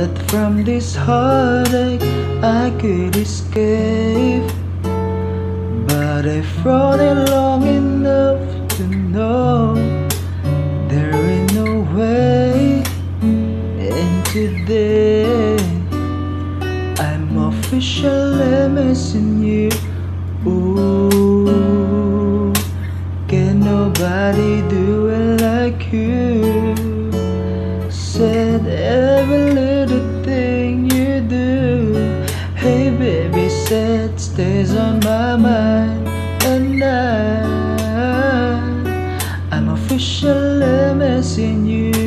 That from this heartache I could escape. But I've run it long enough to know There ain't no way And today I'm officially missing you. Ooh, Can nobody do it like you Said? baby said stays on my mind and I I'm officially missing you.